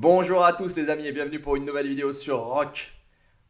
Bonjour à tous les amis et bienvenue pour une nouvelle vidéo sur Rock.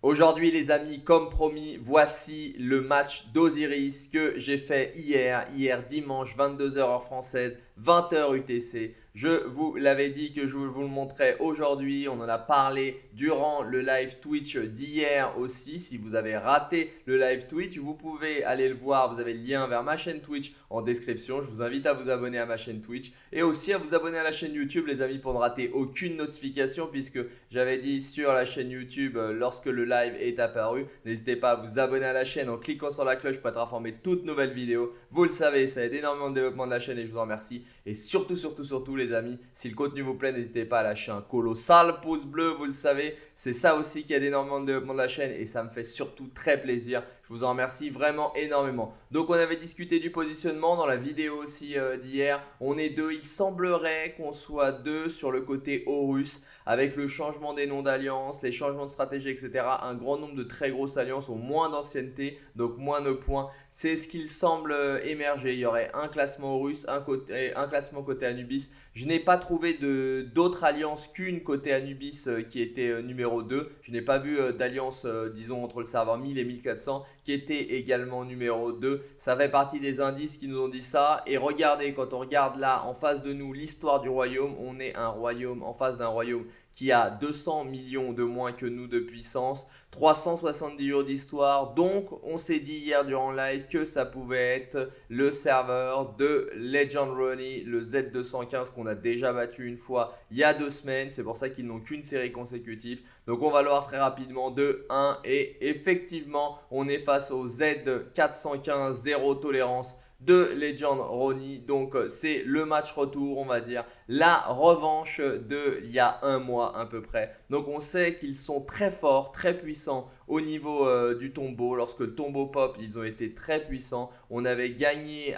Aujourd'hui les amis, comme promis, voici le match d'Osiris que j'ai fait hier, hier dimanche 22h heure française, 20h UTC. Je vous l'avais dit que je vous le montrais aujourd'hui. On en a parlé durant le live Twitch d'hier aussi. Si vous avez raté le live Twitch, vous pouvez aller le voir. Vous avez le lien vers ma chaîne Twitch en description. Je vous invite à vous abonner à ma chaîne Twitch et aussi à vous abonner à la chaîne YouTube, les amis, pour ne rater aucune notification. Puisque j'avais dit sur la chaîne YouTube, euh, lorsque le live est apparu, n'hésitez pas à vous abonner à la chaîne en cliquant sur la cloche pour être informé de toutes nouvelles vidéos. Vous le savez, ça aide énormément le développement de la chaîne et je vous en remercie. Et surtout, surtout, surtout, les amis, si le contenu vous plaît, n'hésitez pas à lâcher un colossal pouce bleu, vous le savez. C'est ça aussi qui aide énormément le développement de la chaîne et ça me fait surtout très plaisir. Je vous en remercie vraiment énormément. Donc, on avait discuté du positionnement dans la vidéo aussi euh, d'hier. On est deux. Il semblerait qu'on soit deux sur le côté Horus avec le changement des noms d'alliance, les changements de stratégie, etc. Un grand nombre de très grosses alliances au moins d'ancienneté, donc moins de points. C'est ce qu'il semble euh, émerger. Il y aurait un classement Horus, un, côté, un classement côté Anubis. Je n'ai pas trouvé d'autres alliances qu'une côté Anubis euh, qui était euh, numéro 2. Je n'ai pas vu d'alliance, disons, entre le serveur 1000 et 1400 qui était également numéro 2. Ça fait partie des indices qui nous ont dit ça. Et regardez, quand on regarde là en face de nous l'histoire du royaume, on est un royaume en face d'un royaume qui a 200 millions de moins que nous de puissance, 370 jours d'histoire. Donc, on s'est dit hier durant live que ça pouvait être le serveur de Legend Ronnie, le Z215 qu'on a déjà battu une fois il y a deux semaines. C'est pour ça qu'ils n'ont qu'une série consécutive. Donc, on va le voir très rapidement de 1. Et effectivement, on est face au Z415, zéro tolérance de Legend Ronnie. Donc euh, c'est le match retour, on va dire, la revanche de il y a un mois à peu près. Donc on sait qu'ils sont très forts, très puissants au niveau euh, du tombeau. Lorsque le tombeau pop, ils ont été très puissants. On avait gagné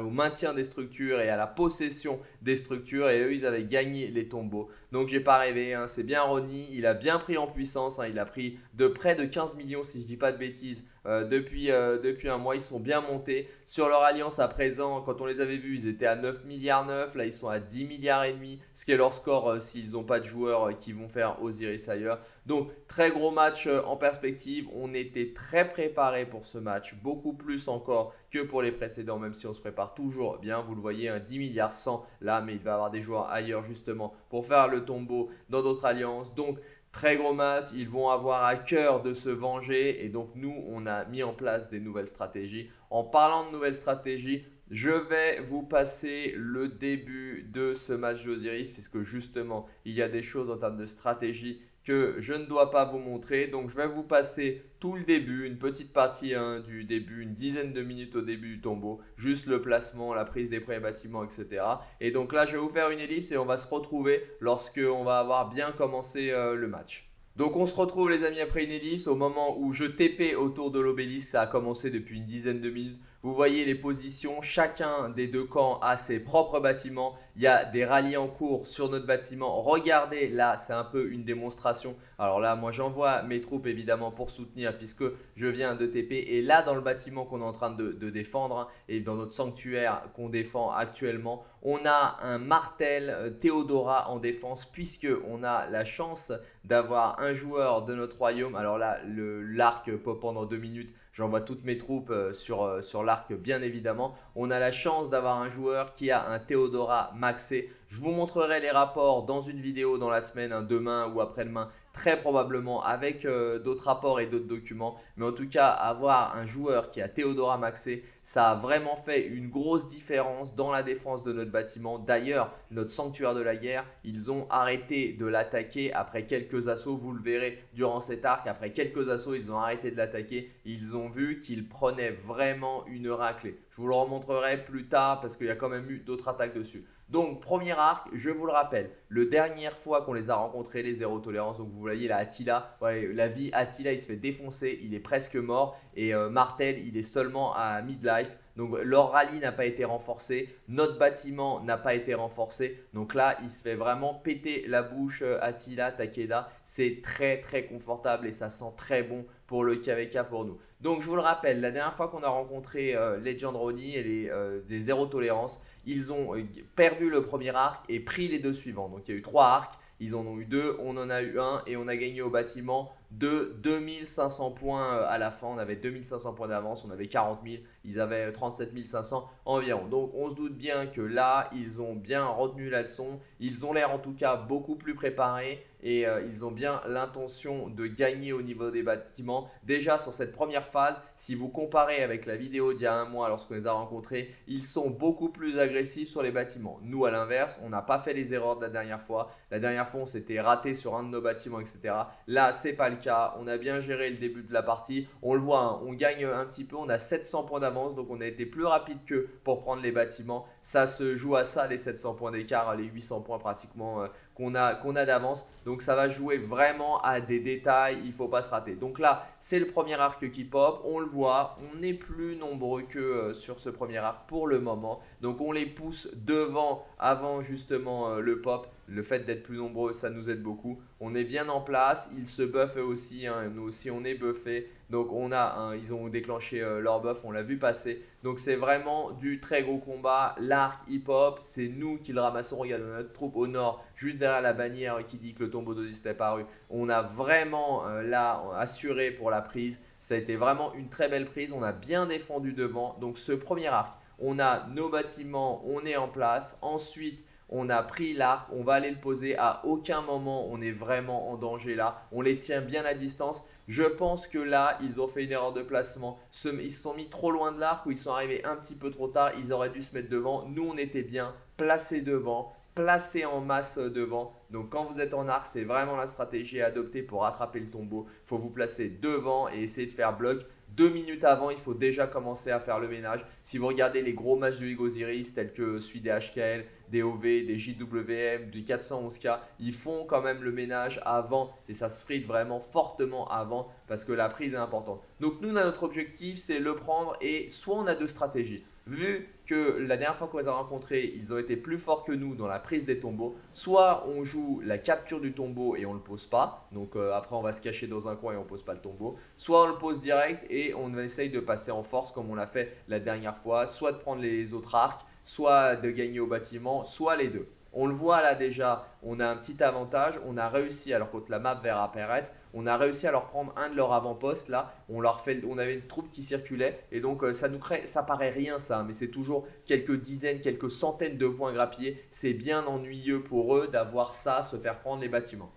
au maintien des structures et à la possession des structures et eux, ils avaient gagné les tombeaux. Donc j'ai pas rêvé, hein. c'est bien Ronnie, il a bien pris en puissance, hein. il a pris de près de 15 millions si je dis pas de bêtises euh, depuis, euh, depuis un mois. Ils sont bien montés. Sur leur alliance à présent, quand on les avait vus, ils étaient à 9 milliards 9. Là, ils sont à 10 milliards et demi. Ce qui est leur score s'ils n'ont pas de joueurs qui vont faire Osiris ailleurs. Donc, très gros match en perspective. On était très préparé pour ce match. Beaucoup plus encore que pour les précédents, même si on se prépare toujours bien. Vous le voyez, un 10 milliards 100 là, mais il va y avoir des joueurs ailleurs justement pour faire le tombeau dans d'autres alliances. Donc, Très gros match, ils vont avoir à cœur de se venger et donc nous, on a mis en place des nouvelles stratégies. En parlant de nouvelles stratégies, je vais vous passer le début de ce match d'Osiris puisque justement, il y a des choses en termes de stratégie que je ne dois pas vous montrer. Donc je vais vous passer tout le début, une petite partie hein, du début, une dizaine de minutes au début du tombeau, juste le placement, la prise des premiers bâtiments, etc. Et donc là, je vais vous faire une ellipse et on va se retrouver lorsque on va avoir bien commencé euh, le match. Donc on se retrouve les amis après une ellipse au moment où je TP autour de l'obélisque, ça a commencé depuis une dizaine de minutes. Vous voyez les positions, chacun des deux camps a ses propres bâtiments. Il y a des rallyes en cours sur notre bâtiment. Regardez, là, c'est un peu une démonstration. Alors là, moi, j'envoie mes troupes évidemment pour soutenir puisque je viens de TP. Et là, dans le bâtiment qu'on est en train de, défendre hein, et dans notre sanctuaire qu'on défend actuellement, on a un martel euh, Théodora en défense puisque on a la chance d'avoir un joueur de notre royaume. Alors là, l'arc pop pendant deux minutes. J'envoie toutes mes troupes euh, sur, euh, sur l'arc bien évidemment. On a la chance d'avoir un joueur qui a un Theodora maxé. Je vous montrerai les rapports dans une vidéo dans la semaine, hein, demain ou après-demain, très probablement avec euh, d'autres rapports et d'autres documents. Mais en tout cas, avoir un joueur qui a Theodora maxé, ça a vraiment fait une grosse différence dans la défense de notre bâtiment. D'ailleurs, notre sanctuaire de la guerre, ils ont arrêté de l'attaquer après quelques assauts. Vous le verrez durant cet arc. Après quelques assauts, ils ont arrêté de l'attaquer. Ils ont vu qu'ils prenaient vraiment une raclée. Je vous le remontrerai plus tard parce qu'il y a quand même eu d'autres attaques dessus. Donc, premier arc, je vous le rappelle, le dernière fois qu'on les a rencontrés, les zéro tolérance, donc vous voyez là, Attila, la vie, Attila, il se fait défoncer, il est presque mort, et euh, Martel, il est seulement à midlife. Donc leur rallye n'a pas été renforcé, notre bâtiment n'a pas été renforcé. Donc là, il se fait vraiment péter la bouche euh, Attila, Takeda. C'est très très confortable et ça sent très bon pour le KVK pour nous. Donc je vous le rappelle, la dernière fois qu'on a rencontré euh, Legend Ronnie et les, des zéro tolérance, ils ont perdu le premier arc et pris les deux suivants. Donc il y a eu trois arcs. ils en ont eu deux, on en a eu un et on a gagné au bâtiment de 2500 points euh, à la fin. On avait 2500 points d'avance, on avait 40 000, ils avaient 37 500 environ. Donc on se doute bien que là, ils ont bien retenu la leçon. Ils ont l'air en tout cas beaucoup plus préparés et euh, ils ont bien l'intention de gagner au niveau des bâtiments. Déjà sur cette première phase, si vous comparez avec la vidéo d'il y a un mois lorsqu'on les a rencontrés, ils sont beaucoup plus agressifs sur les bâtiments. Nous, à l'inverse, on n'a pas fait les erreurs de la dernière fois. La dernière fois, on s'était raté sur un de nos bâtiments, etc. Là, c'est pas le cas. On a bien géré le début de la partie. On le voit, hein, on gagne un petit peu. On a 700 points d'avance, donc on a été plus rapide que pour prendre les bâtiments. Ça se joue à ça, les 700 points d'écart, les 800 points pratiquement euh, qu'on a, qu'on a d'avance. Donc ça va jouer vraiment à des détails, il ne faut pas se rater. Donc là, c'est le premier arc qui pop, on le voit, on est plus nombreux que euh, sur ce premier arc pour le moment. Donc on les pousse devant, avant justement euh, le pop. Le fait d'être plus nombreux, ça nous aide beaucoup. On est bien en place, ils se buffent aussi, hein. nous aussi on est buffés. Donc on a, ils ont déclenché euh, leur buff, on l'a vu passer. Donc c'est vraiment du très gros combat. L'arc hip-hop, c'est nous qui le ramassons. Regarde notre troupe au nord, juste derrière la bannière qui dit que le tombeau d'Osis est apparu. On a vraiment euh, là assuré pour la prise. Ça a été vraiment une très belle prise. On a bien défendu devant. Donc ce premier arc, on a nos bâtiments, on est en place. Ensuite, on a pris l'arc, on va aller le poser. À aucun moment on est vraiment en danger là. On les tient bien à distance. Je pense que là, ils ont fait une erreur de placement. Ils se sont mis trop loin de l'arc ou ils sont arrivés un petit peu trop tard. Ils auraient dû se mettre devant. Nous, on était bien placés devant, placés en masse devant. Donc quand vous êtes en arc, c'est vraiment la stratégie à adopter pour rattraper le tombeau. Il faut vous placer devant et essayer de faire bloc. Deux minutes avant, il faut déjà commencer à faire le ménage. Si vous regardez les gros matchs de Ligue Osiris, tels que celui des HKL, des OV, des JWM, du 411K, ils font quand même le ménage avant et ça se frite vraiment fortement avant parce que la prise est importante. Donc nous, notre objectif, c'est le prendre et soit on a deux stratégies vu que la dernière fois qu'on les a rencontrés, ils ont été plus forts que nous dans la prise des tombeaux, soit on joue la capture du tombeau et on le pose pas, donc euh, après on va se cacher dans un coin et on pose pas le tombeau, soit on le pose direct et on essaye de passer en force comme on l'a fait la dernière fois, soit de prendre les autres arcs, soit de gagner au bâtiment, soit les deux. On le voit là déjà, on a un petit avantage, on a réussi, alors que la map va apparaître, on a réussi à leur prendre un de leurs avant-postes là, on leur fait, on avait une troupe qui circulait et donc euh, ça nous crée, ça paraît rien ça, mais c'est toujours quelques dizaines, quelques centaines de points grappillés. C'est bien ennuyeux pour eux d'avoir ça, se faire prendre les bâtiments.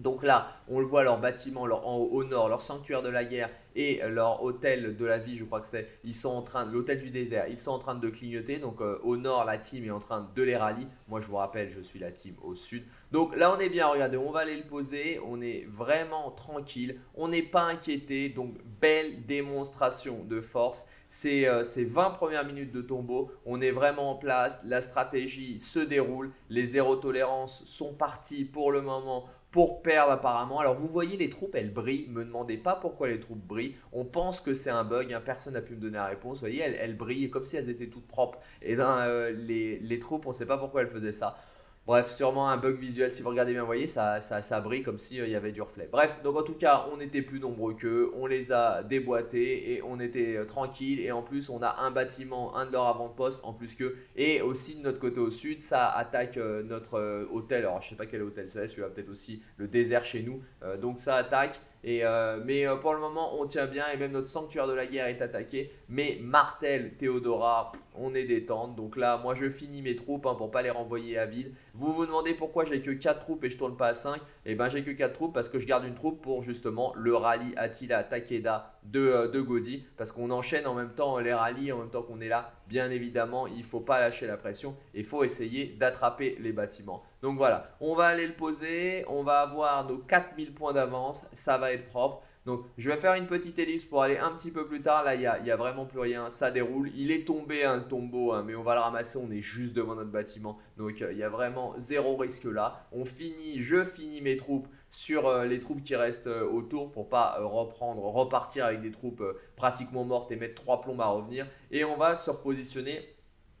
Donc là, on le voit, leur bâtiment leur, en, au nord, leur sanctuaire de la guerre et leur hôtel de la vie, je crois que c'est, ils sont en train, l'hôtel du désert, ils sont en train de clignoter. Donc euh, au nord, la team est en train de les rallier. Moi, je vous rappelle, je suis la team au sud. Donc là, on est bien, regardez, on va aller le poser. On est vraiment tranquille, on n'est pas inquiété. Donc belle démonstration de force. C'est euh, ces 20 premières minutes de tombeau, on est vraiment en place, la stratégie se déroule, les zéro tolérance sont partis pour le moment pour perdre apparemment. Alors vous voyez les troupes, elles brillent. Me demandez pas pourquoi les troupes brillent. On pense que c'est un bug. Hein. Personne n'a pu me donner la réponse. Vous voyez, elles, brillent comme si elles étaient toutes propres. Et dans euh, les, les troupes, on ne sait pas pourquoi elles faisaient ça. Bref, sûrement un bug visuel. Si vous regardez bien, vous voyez, ça, ça, brille comme s'il euh, y avait du reflet. Bref, donc en tout cas, on était plus nombreux qu'eux. On les a déboîtés et on était euh, tranquille. Et en plus, on a un bâtiment, un de leurs avant-postes en plus qu'eux. Et aussi de notre côté au sud, ça attaque euh, notre hôtel. Alors, je sais pas quel hôtel c'est. Celui-là, peut-être aussi le désert chez nous. donc, ça attaque. Et euh, mais euh, pour le moment, on tient bien et même notre sanctuaire de la guerre est attaqué. Mais Martel, Théodora, on est détente. Donc là, moi je finis mes troupes hein, pour pas les renvoyer à vide. Vous vous demandez pourquoi j'ai que 4 troupes et je tourne pas à 5 Et eh ben j'ai que 4 troupes parce que je garde une troupe pour justement le rallye Attila Takeda de, euh, Godi. Parce qu'on enchaîne en même temps les rallyes, en même temps qu'on est là. Bien évidemment, il faut pas lâcher la pression. Il faut essayer d'attraper les bâtiments. Donc voilà, on va aller le poser, on va avoir nos 4000 points d'avance, ça va être propre. Donc je vais faire une petite ellipse pour aller un petit peu plus tard. Là, il n'y a, a, vraiment plus rien, ça déroule. Il est tombé un tombeau, hein, mais on va le ramasser, on est juste devant notre bâtiment. Donc euh, il y a vraiment zéro risque là. On finit, je finis mes troupes sur euh, les troupes qui restent euh, autour pour pas reprendre, repartir avec des troupes pratiquement mortes et mettre trois plombes à revenir. Et on va se repositionner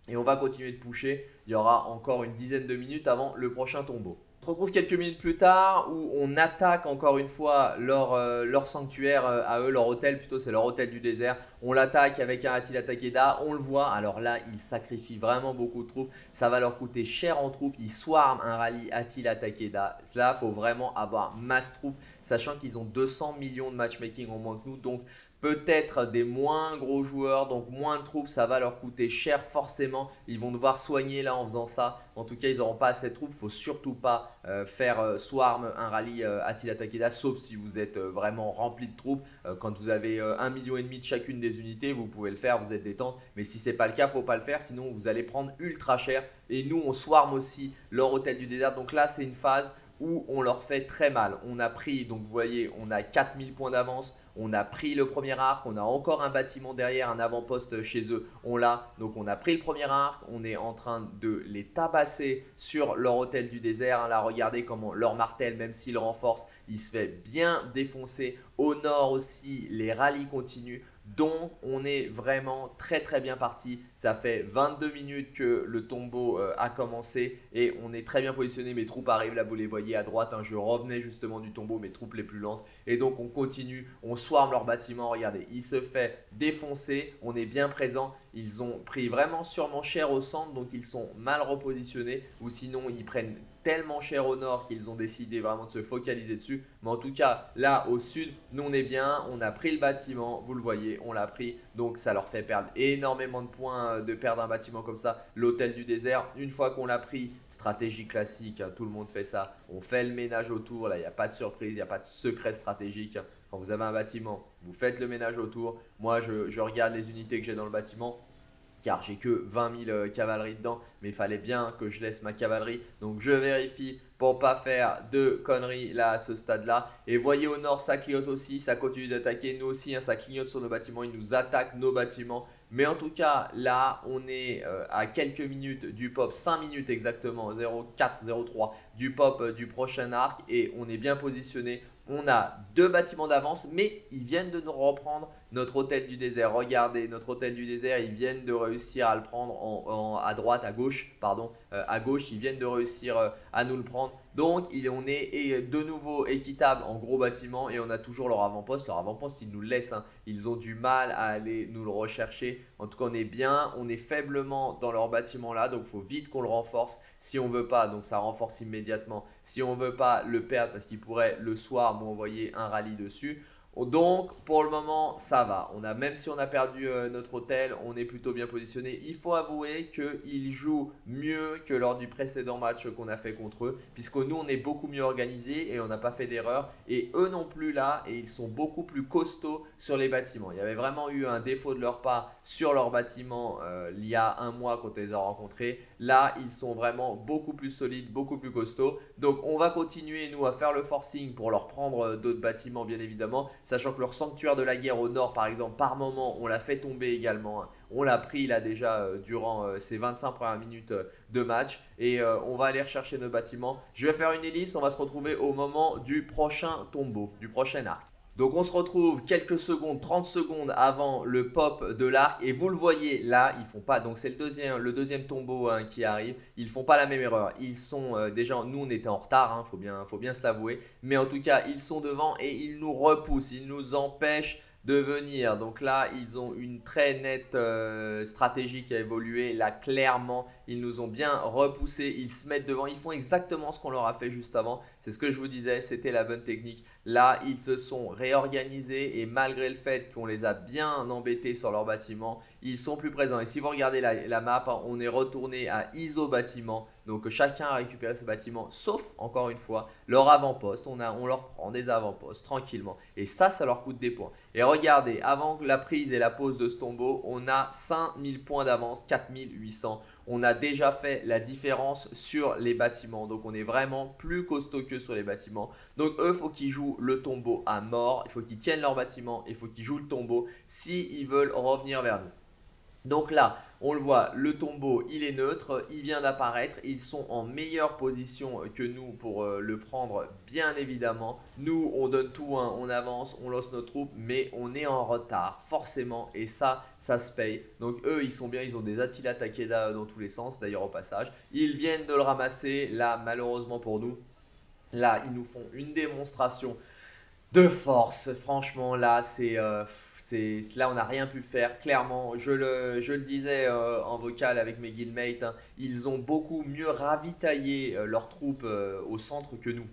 et on va continuer de pusher. Il y aura encore une dizaine de minutes avant le prochain tombeau. On se retrouve quelques minutes plus tard où on attaque encore une fois leur, euh, sanctuaire euh, à eux, leur hôtel plutôt, c'est leur hôtel du désert. On l'attaque avec un Attila Takeda, on le voit. Alors là, ils sacrifient vraiment beaucoup de troupes. Ça va leur coûter cher en troupes. Ils swarment un rallye Attila Takeda. Là, faut vraiment avoir masse troupes, sachant qu'ils ont 200 millions de matchmaking en moins que nous. Donc, peut-être des moins gros joueurs, donc moins de troupes, ça va leur coûter cher forcément. Ils vont devoir soigner là en faisant ça. En tout cas, ils n'auront pas assez de troupes. Il faut surtout pas euh, faire euh, Swarm, un rallye euh, Attila Takeda, sauf si vous êtes vraiment rempli de troupes. quand vous avez un million et demi de chacune des unités, vous pouvez le faire, vous êtes détente. Mais si c'est pas le cas, faut pas le faire, sinon vous allez prendre ultra cher. Et nous, on Swarm aussi leur hôtel du désert. Donc là, c'est une phase où on leur fait très mal. On a pris, donc vous voyez, on a 4000 points d'avance. On a pris le premier arc, on a encore un bâtiment derrière, un avant-poste chez eux, on l'a. Donc on a pris le premier arc, on est en train de les tabasser sur leur hôtel du désert. Là, regardez comment leur martel, même s'il renforce, il se fait bien défoncer. Au nord aussi, les rallyes continuent. Donc on est vraiment très très bien parti. Ça fait 22 minutes que le tombeau euh, a commencé et on est très bien positionné. Mes troupes arrivent là, vous les voyez à droite. Hein. je revenais justement du tombeau, mes troupes les plus lentes. Et donc on continue, on swarm leur bâtiment. Regardez, il se fait défoncer. On est bien présent. Ils ont pris vraiment sûrement cher au centre, donc ils sont mal repositionnés. Ou sinon ils prennent tellement cher au nord qu'ils ont décidé vraiment de se focaliser dessus. Mais en tout cas, là au sud, nous on est bien, on a pris le bâtiment, vous le voyez, on l'a pris. Donc ça leur fait perdre énormément de points euh, de perdre un bâtiment comme ça. L'hôtel du désert, une fois qu'on l'a pris, stratégie classique, hein, tout le monde fait ça. On fait le ménage autour, là il n'y a pas de surprise, il n'y a pas de secret stratégique. Quand vous avez un bâtiment, vous faites le ménage autour. Moi je regarde les unités que j'ai dans le bâtiment car j'ai que 20 000 euh, cavaleries dedans, mais il fallait bien que je laisse ma cavalerie. Donc je vérifie pour pas faire de conneries là à ce stade-là. Et voyez au nord, ça clignote aussi, ça continue d'attaquer. Nous aussi, hein, ça clignote sur nos bâtiments, ils nous attaquent nos bâtiments. Mais en tout cas, là, on est euh, à quelques minutes du pop, 5 minutes exactement, 0,4, 0,3 du pop euh, du prochain arc. Et on est bien positionné. On a deux bâtiments d'avance, mais ils viennent de nous reprendre notre hôtel du désert. Regardez, notre hôtel du désert, ils viennent de réussir à le prendre à droite, à gauche, pardon, euh, à gauche, ils viennent de réussir euh, à nous le prendre. Donc, on est de nouveau équitable en gros bâtiment et on a toujours leur avant-poste. Leur avant-poste, ils nous le laissent. Hein. Ils ont du mal à aller nous le rechercher. En tout cas, on est bien, on est faiblement dans leur bâtiment là. Donc, il faut vite qu'on le renforce si on veut pas. Donc, ça renforce immédiatement. Si on veut pas le perdre parce qu'il pourrait le soir m'envoyer un rallye dessus. Donc pour le moment ça va. On a même si on a perdu euh, notre hôtel, on est plutôt bien positionné. Il faut avouer qu'ils jouent mieux que lors du précédent match qu'on a fait contre eux, puisque nous on est beaucoup mieux organisé et on n'a pas fait d'erreur. Et eux non plus là, et ils sont beaucoup plus costauds sur les bâtiments. Il y avait vraiment eu un défaut de leur part sur leurs bâtiments euh, il y a un mois quand on les a rencontrés. Là ils sont vraiment beaucoup plus solides, beaucoup plus costauds. Donc on va continuer nous à faire le forcing pour leur prendre euh, d'autres bâtiments bien évidemment sachant que leur sanctuaire de la guerre au nord, par exemple, par moment, on l'a fait tomber également. Hein. On l'a pris là déjà euh, durant euh, ces 25 premières minutes euh, de match et on va aller rechercher nos bâtiments. Je vais faire une ellipse, on va se retrouver au moment du prochain tombeau, du prochain arc. Donc on se retrouve quelques secondes, 30 secondes avant le pop de l'arc et vous le voyez là, ils font pas, donc c'est le deuxième, le deuxième tombeau hein, qui arrive, ils font pas la même erreur, ils sont euh, déjà, nous on était en retard, hein, faut, bien, faut bien se l'avouer, mais en tout cas ils sont devant et ils nous repoussent, ils nous empêchent de venir. Donc là, ils ont une très nette euh, stratégie qui a évolué. Là, clairement, ils nous ont bien repoussé. Ils se mettent devant. Ils font exactement ce qu'on leur a fait juste avant. C'est ce que je vous disais. C'était la bonne technique. Là, ils se sont réorganisés et malgré le fait qu'on les a bien embêtés sur leur bâtiment, ils sont plus présents. Et si vous regardez la, map, hein, on est retourné à ISO bâtiment. Donc chacun a récupéré ses bâtiments, sauf encore une fois leur avant-poste. On, on leur prend des avant-postes tranquillement. Et ça, ça leur coûte des points. Et regardez, avant la prise et la pose de ce tombeau, on a 5000 points d'avance, 4800. On a déjà fait la différence sur les bâtiments. Donc on est vraiment plus costaud que sur les bâtiments. Donc eux, il faut qu'ils jouent le tombeau à mort. Il faut qu'ils tiennent leur bâtiment. Il faut qu'ils jouent le tombeau s'ils veulent revenir vers nous. Donc là, on le voit, le tombeau, il est neutre, il vient d'apparaître. Ils sont en meilleure position que nous pour euh, le prendre, bien évidemment. Nous, on donne tout, hein, on avance, on lance nos troupes, mais on est en retard, forcément. Et ça, ça se paye. Donc eux, ils sont bien, ils ont des Attila Takeda dans tous les sens, d'ailleurs au passage. Ils viennent de le ramasser, là, malheureusement pour nous. Là, ils nous font une démonstration de force. Franchement, là, c'est... Euh, là, on n'a rien pu faire. Clairement, je le, disais euh, en vocal avec mes guildmates, hein, ils ont beaucoup mieux ravitaillé euh, leurs troupes euh, au centre que nous.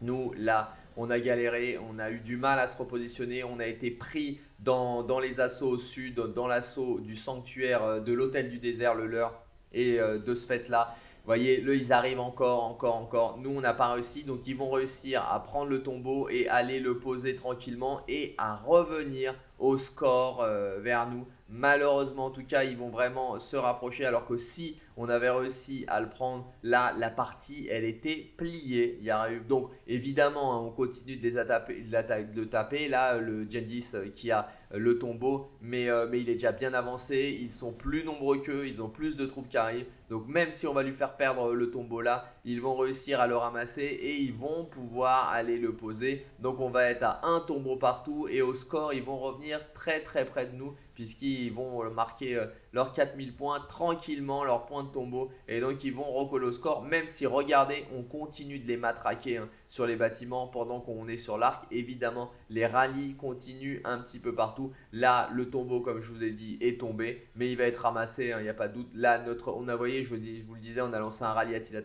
Nous, là, on a galéré, on a eu du mal à se repositionner, on a été pris dans, les assauts au sud, dans l'assaut du sanctuaire de l'hôtel du désert, le leur. Et de ce fait-là, vous voyez, là, ils arrivent encore, encore, encore. Nous, on n'a pas réussi. Donc, ils vont réussir à prendre le tombeau et aller le poser tranquillement et à revenir au score euh, vers nous. Malheureusement, en tout cas, ils vont vraiment se rapprocher. Alors que si on avait réussi à le prendre, là, la partie, elle était pliée. Il y a eu... Donc, évidemment, hein, on continue de, le taper. Là, le Gendis euh, qui a euh, le tombeau, mais, mais il est déjà bien avancé. Ils sont plus nombreux qu'eux. Ils ont plus de troupes qui arrivent. Donc même si on va lui faire perdre le tombeau là, ils vont réussir à le ramasser et ils vont pouvoir aller le poser. Donc on va être à un tombeau partout et au score, ils vont revenir très très près de nous puisqu'ils vont marquer euh, leurs 4000 points tranquillement, leurs points de tombeau. Et donc ils vont recoller au score, même si regardez, on continue de les matraquer hein, sur les bâtiments pendant qu'on est sur l'arc. Évidemment, les rallyes continuent un petit peu partout. Là, le tombeau, comme je vous ai dit, est tombé, mais il va être ramassé, hein, il n'y a pas de doute. Là, notre, on a voyé, je vous, dis, je vous le disais, on a lancé un rallye à Tila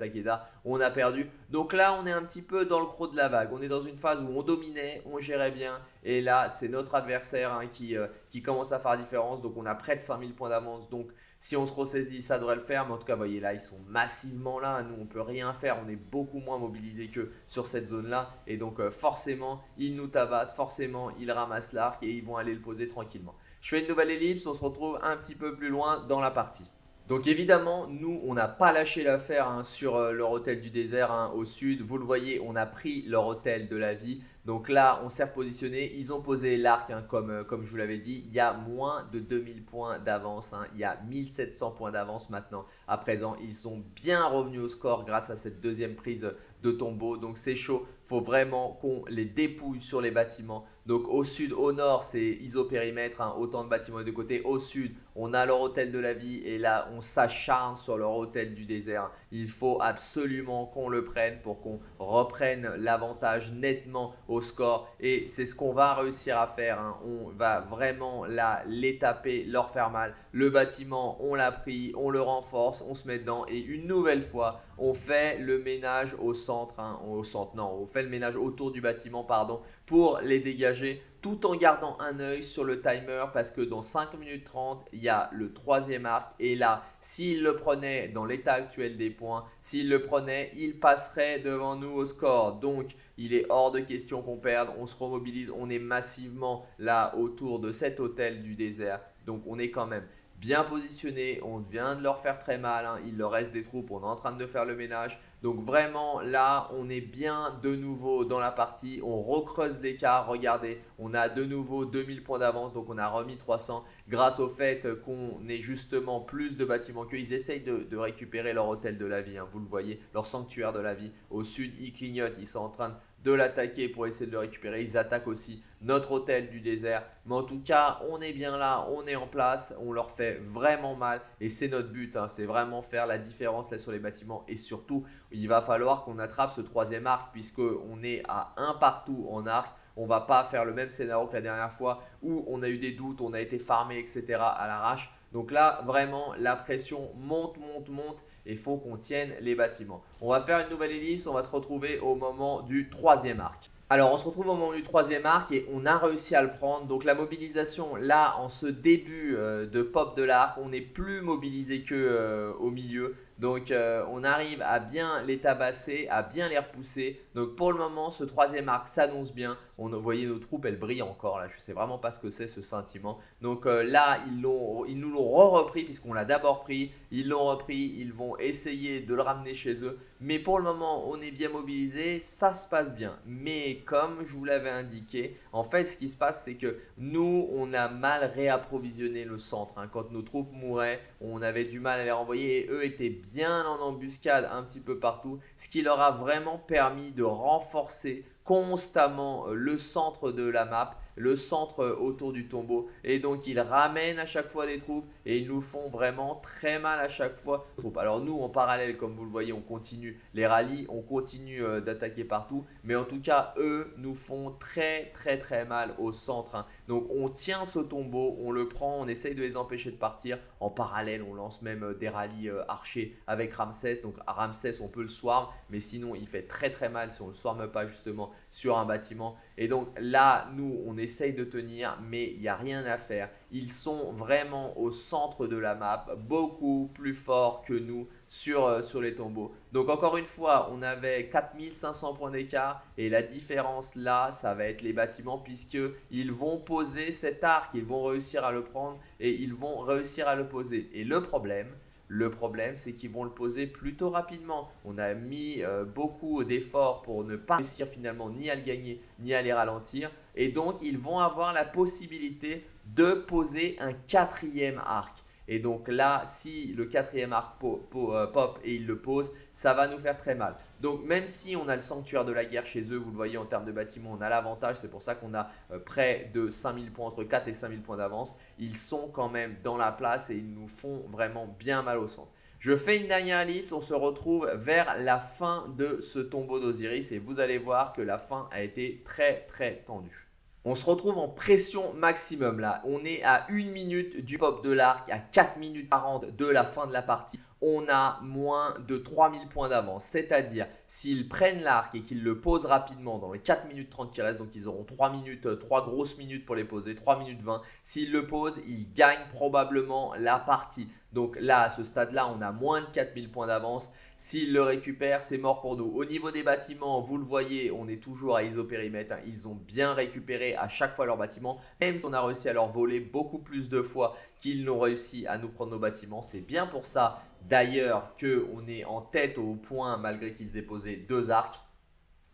on a perdu. Donc là, on est un petit peu dans le creux de la vague. On est dans une phase où on dominait, on gérait bien. Et là, c'est notre adversaire hein, qui, euh, qui commence à faire la différence. Donc on a près de 5000 points d'avance. Donc si on se ressaisit, ça devrait le faire. Mais en tout cas, voyez là, ils sont massivement là. Nous, on peut rien faire. On est beaucoup moins mobilisés que sur cette zone-là. Et donc euh, forcément, ils nous tabassent. Forcément, ils ramassent l'arc et ils vont aller le poser tranquillement. Je fais une nouvelle ellipse. On se retrouve un petit peu plus loin dans la partie. Donc évidemment, nous, on n'a pas lâché l'affaire hein, sur euh, leur hôtel du désert hein, au sud. Vous le voyez, on a pris leur hôtel de la vie. Donc là, on s'est repositionné. Ils ont posé l'arc, hein, comme, euh, comme je vous l'avais dit. Il y a moins de 2000 points d'avance. Hein. Il y a 1700 points d'avance maintenant. À présent, ils sont bien revenus au score grâce à cette deuxième prise de tombeau. Donc c'est chaud. faut vraiment qu'on les dépouille sur les bâtiments. Donc au sud, au nord, c'est isopérimètre. Hein, autant de bâtiments de côté. Au sud, on a leur hôtel de la vie. Et là, on s'acharne sur leur hôtel du désert. Il faut absolument qu'on le prenne pour qu'on reprenne l'avantage nettement score. Et c'est ce qu'on va réussir à faire. Hein. On va vraiment là les taper, leur faire mal. Le bâtiment, on l'a pris, on le renforce, on se met dedans. Et une nouvelle fois, on fait le ménage au centre. Hein. au centre, non, on fait le ménage autour du bâtiment, pardon, pour les dégager tout en gardant un œil sur le timer parce que dans 5 minutes 30, il y a le troisième arc. Et là, s'il le prenait dans l'état actuel des points, s'il le prenait, il passerait devant nous au score. Donc, il est hors de question qu'on perde. On se remobilise. On est massivement là autour de cet hôtel du désert. Donc, on est quand même bien positionné. On vient de leur faire très mal. Hein. Il leur reste des troupes. On est en train de faire le ménage. Donc vraiment là, on est bien de nouveau dans la partie. On recreuse l'écart. Regardez, on a de nouveau 2000 points d'avance. Donc on a remis 300 grâce au fait qu'on ait justement plus de bâtiments qu'eux. Ils essayent de, récupérer leur hôtel de la vie. Hein. Vous le voyez, leur sanctuaire de la vie. Au sud, ils clignotent. Ils sont en train de de l'attaquer pour essayer de le récupérer. Ils attaquent aussi notre hôtel du désert. Mais en tout cas, on est bien là, on est en place, on leur fait vraiment mal. Et c'est notre but, hein. c'est vraiment faire la différence sur les bâtiments. Et surtout, il va falloir qu'on attrape ce troisième arc puisqu'on est à un partout en arc. On va pas faire le même scénario que la dernière fois où on a eu des doutes, on a été farmé, etc. à l'arrache. Donc là, vraiment, la pression monte, monte, monte et faut qu'on tienne les bâtiments. On va faire une nouvelle ellipse, on va se retrouver au moment du troisième arc. Alors on se retrouve au moment du troisième arc et on a réussi à le prendre. Donc la mobilisation là en ce début euh, de pop de l'arc, on n'est plus mobilisé que euh, au milieu. Donc euh, on arrive à bien les tabasser, à bien les repousser. Donc pour le moment, ce troisième arc s'annonce bien. On voyez nos troupes, elles brillent encore là. Je sais vraiment pas ce que c'est ce sentiment. Donc euh, là, ils, ils nous l'ont repris puisqu'on l'a d'abord pris. Ils l'ont repris, ils vont essayer de le ramener chez eux. Mais pour le moment, on est bien mobilisé, ça se passe bien. Mais comme je vous l'avais indiqué, en fait, ce qui se passe, c'est que nous, on a mal réapprovisionné le centre. Hein. Quand nos troupes mouraient, on avait du mal à les renvoyer et eux étaient bien en embuscade un petit peu partout, ce qui leur a vraiment permis de renforcer constamment euh, le centre de la map, le centre euh, autour du tombeau. Et donc ils ramènent à chaque fois des troupes et ils nous font vraiment très mal à chaque fois. Alors nous en parallèle, comme vous le voyez, on continue les rallyes, on continue euh, d'attaquer partout. Mais en tout cas, eux nous font très très très mal au centre. Hein. Donc on tient ce tombeau, on le prend, on essaye de les empêcher de partir. En parallèle, on lance même euh, des rallyes euh, archers avec Ramsès. Donc Ramsès, on peut le swarm, mais sinon il fait très très mal si on ne le swarme pas justement sur un bâtiment. Et donc là, nous, on essaye de tenir, mais il n'y a rien à faire. Ils sont vraiment au centre de la map, beaucoup plus forts que nous sur, euh, sur les tombeaux. Donc encore une fois, on avait 4500 points d'écart et la différence là, ça va être les bâtiments puisqu'ils vont poser cet arc, ils vont réussir à le prendre et ils vont réussir à le poser. Et le problème, le problème, c'est qu'ils vont le poser plutôt rapidement. On a mis euh, beaucoup d'efforts pour ne pas réussir finalement ni à le gagner, ni à les ralentir. Et donc, ils vont avoir la possibilité de poser un quatrième arc. Et donc là, si le quatrième arc euh, pop et il le pose, ça va nous faire très mal. Donc même si on a le sanctuaire de la guerre chez eux, vous le voyez en termes de bâtiments, on a l'avantage, c'est pour ça qu'on a euh, près de 5000 points, entre 4 et 5000 points d'avance. Ils sont quand même dans la place et ils nous font vraiment bien mal au centre. Je fais une dernière ellipse, on se retrouve vers la fin de ce tombeau d'Osiris et vous allez voir que la fin a été très très tendue. On se retrouve en pression maximum là. On est à 1 minute du pop de l'arc, à 4 minutes 40 de la fin de la partie. On a moins de 3000 points d'avance. C'est-à-dire, s'ils prennent l'arc et qu'ils le posent rapidement dans les 4 minutes 30 qui restent, donc ils auront 3 minutes, 3 euh, grosses minutes pour les poser, 3 minutes 20. S'ils le posent, ils gagnent probablement la partie. Donc là, à ce stade-là, on a moins de 4000 points d'avance. S'ils le récupèrent, c'est mort pour nous. Au niveau des bâtiments, vous le voyez, on est toujours à isopérimètre. Hein. Ils ont bien récupéré à chaque fois leurs bâtiments. Même si on a réussi à leur voler beaucoup plus de fois qu'ils n'ont réussi à nous prendre nos bâtiments. C'est bien pour ça d'ailleurs qu'on est en tête au point malgré qu'ils aient posé deux arcs.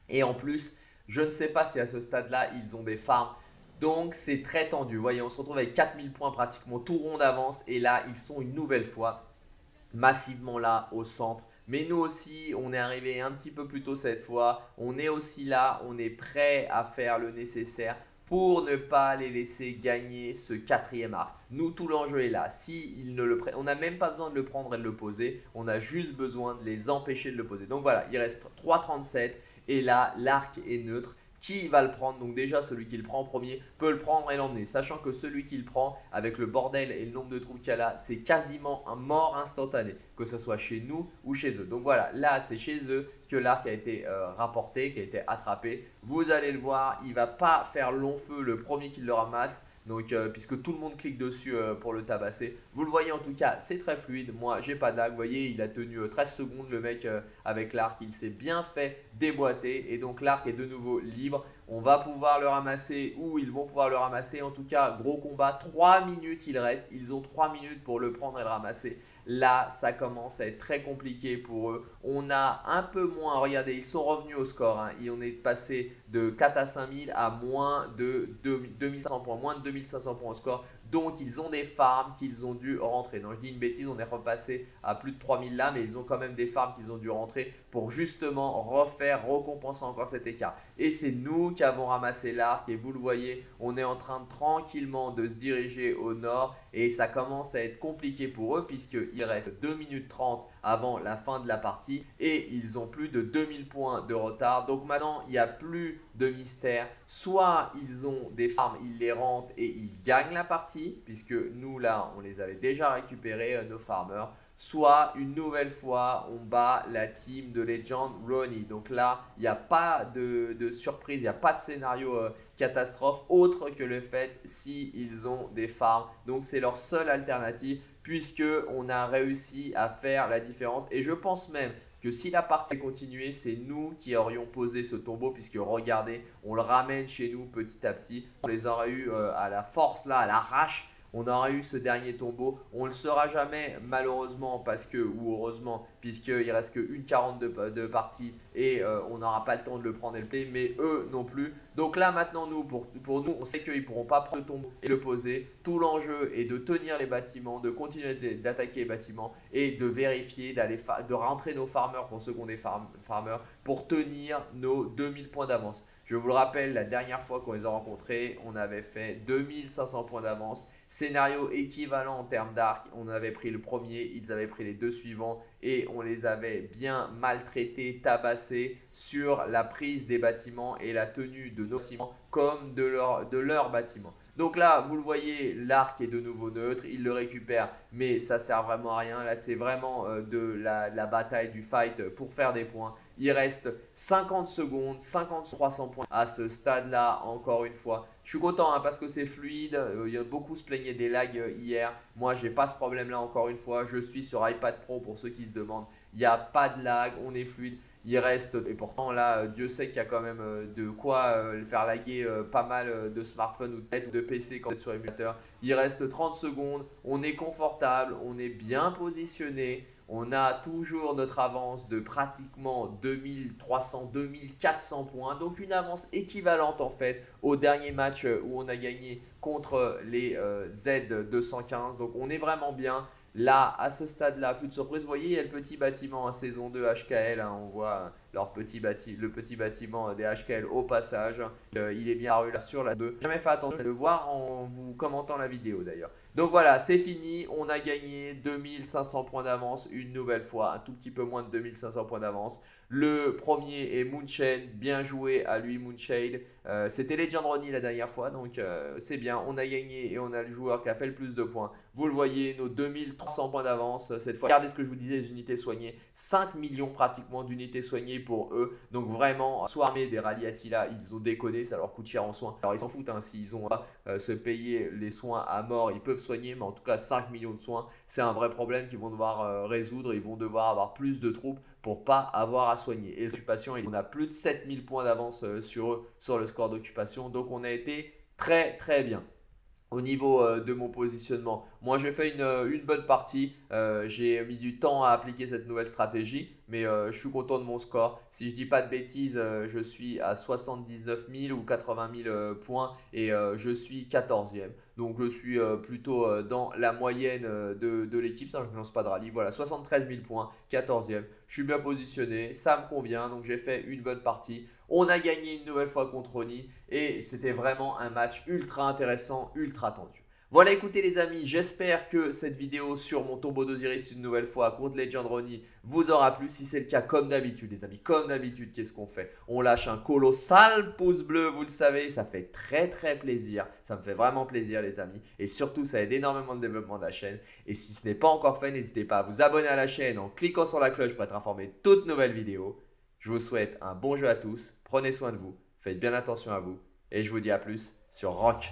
Et en plus, je ne sais pas si à ce stade-là, ils ont des farms. Donc c'est très tendu. Vous voyez, on se retrouve avec 4000 points pratiquement tout rond d'avance. Et là, ils sont une nouvelle fois massivement là au centre mais nous aussi, on est arrivé un petit peu plus tôt cette fois. On est aussi là, on est prêt à faire le nécessaire pour ne pas les laisser gagner ce quatrième arc. Nous, tout l'enjeu est là. Si ne le on n'a même pas besoin de le prendre et de le poser. On a juste besoin de les empêcher de le poser. Donc voilà, il reste 3,37 et là, l'arc est neutre qui va le prendre? Donc déjà, celui qui le prend en premier peut le prendre et l'emmener. Sachant que celui qui le prend, avec le bordel et le nombre de trous qu'il y a là, c'est quasiment un mort instantané, que ce soit chez nous ou chez eux. Donc voilà, là, c'est chez eux que l'arc a été euh, rapporté, qui a été attrapé. Vous allez le voir, il va pas faire long feu le premier qui le ramasse. Donc, euh, puisque tout le monde clique dessus euh, pour le tabasser. Vous le voyez en tout cas, c'est très fluide. Moi, j'ai pas de lag. Vous voyez, il a tenu 13 secondes le mec avec l'arc. Il s'est bien fait déboîter. Et donc, l'arc est de nouveau libre. On va pouvoir le ramasser ou ils vont pouvoir le ramasser. En tout cas, gros combat. 3 minutes il reste. Ils ont 3 minutes pour le prendre et le ramasser. Là, ça commence à être très compliqué pour eux. On a un peu moins, regardez, ils sont revenus au score. Hein. On est passé de 4 à 5000 à moins de 2500 points, moins de 2500 points au score. Donc ils ont des farms qu'ils ont dû rentrer. Non, je dis une bêtise, on est repassé à plus de 3000 là, mais ils ont quand même des farms qu'ils ont dû rentrer pour justement refaire, recompenser encore cet écart. Et c'est nous qui avons ramassé l'arc et vous le voyez, on est en train de tranquillement de se diriger au nord et ça commence à être compliqué pour eux puisqu'il reste 2 minutes 30 avant la fin de la partie et ils ont plus de 2000 points de retard. Donc maintenant, il n'y a plus de mystère. Soit ils ont des farms, ils les rentrent et ils gagnent la partie puisque nous là, on les avait déjà récupérés, euh, nos farmers soit une nouvelle fois on bat la team de Legend Ronnie. Donc là, il n'y a pas de, surprise, il n'y a pas de scénario euh, catastrophe autre que le fait s'ils ont des farms. Donc c'est leur seule alternative puisque on a réussi à faire la différence. Et je pense même que si la partie continuait, c'est nous qui aurions posé ce tombeau, puisque regardez, on le ramène chez nous petit à petit. On les aurait eu euh, à la force là, à l'arrache on aura eu ce dernier tombeau. On ne le saura jamais, malheureusement, parce que, ou heureusement, puisqu'il reste qu'une 40 de, de partie et euh, on n'aura pas le temps de le prendre et le mais eux non plus. Donc là, maintenant, nous, pour, nous, on sait qu'ils ne pourront pas prendre le tombeau et le poser. Tout l'enjeu est de tenir les bâtiments, de continuer d'attaquer les bâtiments et de vérifier, de rentrer nos farmers pour farm, farmers pour tenir nos 2000 points d'avance. Je vous le rappelle, la dernière fois qu'on les a rencontrés, on avait fait 2500 points d'avance. Scénario équivalent en termes d'arc, on avait pris le premier, ils avaient pris les deux suivants et on les avait bien maltraités, tabassés sur la prise des bâtiments et la tenue de nos bâtiments comme de leur, de leur bâtiment. Donc là, vous le voyez, l'arc est de nouveau neutre, il le récupère, mais ça sert vraiment à rien. Là, c'est vraiment euh, de la, bataille, du fight pour faire des points. Il reste 50 secondes, 50 300 points à ce stade-là, encore une fois. Je suis content hein, parce que c'est fluide. Euh, il y a beaucoup se plaignaient des lags euh, hier. Moi, j'ai pas ce problème-là, encore une fois. Je suis sur iPad Pro pour ceux qui se demandent. Il n'y a pas de lag, on est fluide il reste, et pourtant là, Dieu sait qu'il y a quand même euh, de quoi euh, faire laguer euh, pas mal de smartphones ou de, de PC quand on est sur émulateur. Il reste 30 secondes, on est confortable, on est bien positionné, on a toujours notre avance de pratiquement 2300, 2400 points, donc une avance équivalente en fait au dernier match où on a gagné contre les Z215, donc on est vraiment bien. Là, à ce stade-là, plus de surprise. Vous voyez, il y a le petit bâtiment à saison 2 HKL. Hein. on voit le petit bâtiment des HKL au passage. Euh, il est bien apparu là sur la 2. Jamais fait attention de le voir en vous commentant la vidéo d'ailleurs. Donc voilà, c'est fini. On a gagné 2500 points d'avance une nouvelle fois. Un tout petit peu moins de 2500 points d'avance. Le premier est Moonshade. Bien joué à lui, Moonshade. Euh, C'était Legend Ronnie la dernière fois. Donc euh, c'est bien. On a gagné et on a le joueur qui a fait le plus de points. Vous le voyez, nos 2300 points d'avance cette fois. Regardez ce que je vous disais, les unités soignées. 5 millions pratiquement d'unités soignées pour eux. Donc vraiment, soit armés des rallyes Attila, ils ont déconné, ça leur coûte cher en soins. Alors ils s'en foutent, hein, s'ils ont à euh, se payer les soins à mort, ils peuvent soigner, mais en tout cas 5 millions de soins, c'est un vrai problème qu'ils vont devoir euh, résoudre. Ils vont devoir avoir plus de troupes pour pas avoir à soigner. Et l'occupation, on a plus de 7000 points d'avance euh, sur eux, sur le score d'occupation. Donc on a été très très bien au niveau euh, de mon positionnement. Moi, j'ai fait une, euh, bonne partie. Euh, j'ai mis du temps à appliquer cette nouvelle stratégie, mais je suis content de mon score. Si je dis pas de bêtises, je suis à 79 000 ou 80 000 points et je suis 14e. Donc, je suis plutôt dans la moyenne de, de l'équipe. Ça, je ne lance pas de rallye. Voilà, 73 000 points, 14e. Je suis bien positionné, ça me convient. Donc, j'ai fait une bonne partie. On a gagné une nouvelle fois contre Oni et c'était vraiment un match ultra intéressant, ultra tendu. Voilà, écoutez les amis, j'espère que cette vidéo sur mon tombeau d'Osiris une nouvelle fois contre Legend Ronnie vous aura plu. Si c'est le cas, comme d'habitude les amis, comme d'habitude, qu'est-ce qu'on fait? On lâche un colossal pouce bleu, vous le savez, ça fait très très plaisir. Ça me fait vraiment plaisir les amis. Et surtout, ça aide énormément le développement de la chaîne. Et si ce n'est pas encore fait, n'hésitez pas à vous abonner à la chaîne en cliquant sur la cloche pour être informé de toutes nouvelles vidéos. Je vous souhaite un bon jeu à tous, prenez soin de vous, faites bien attention à vous, et je vous dis à plus sur Rock.